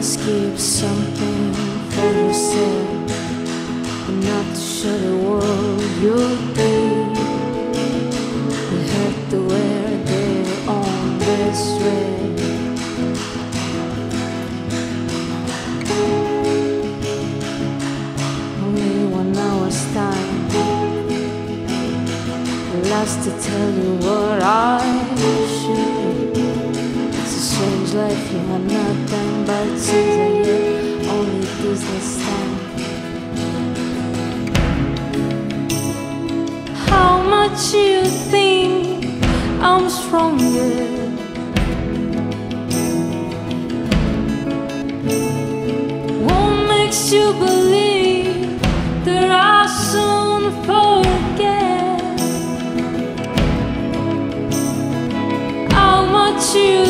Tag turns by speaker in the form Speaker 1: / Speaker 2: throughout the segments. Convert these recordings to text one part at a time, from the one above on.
Speaker 1: must keep something for yourself and not to show the world you'll be. You have to wear their own best red. Only one hour's time last to tell you what I things and yet only business time. How much you think I'm stronger? What makes you believe that I soon forget? How much you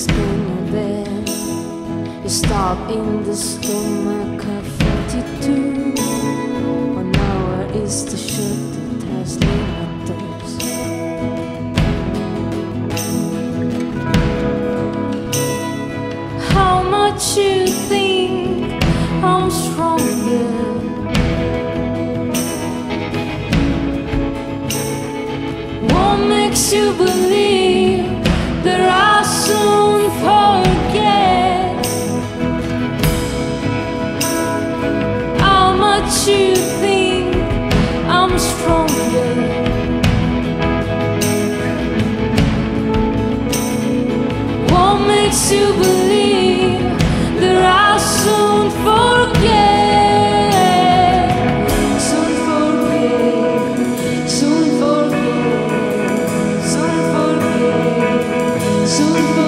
Speaker 1: you then. You stop in the stomach of 42. One hour is the shirt that has limiters. How much you think I'm stronger? What makes you believe super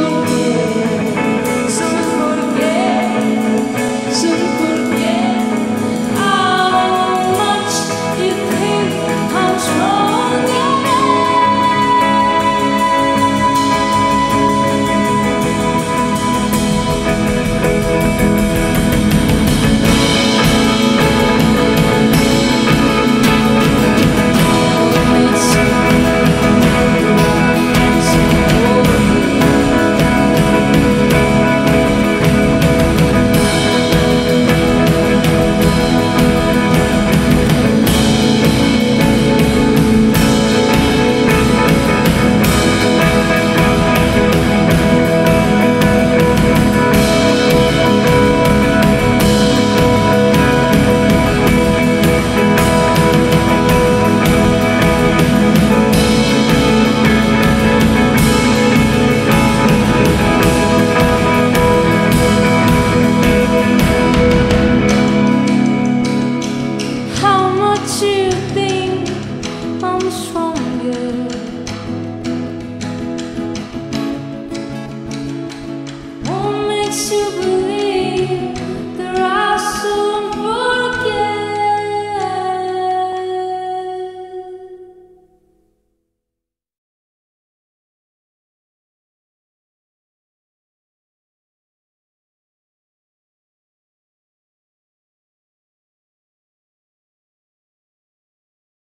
Speaker 1: somos.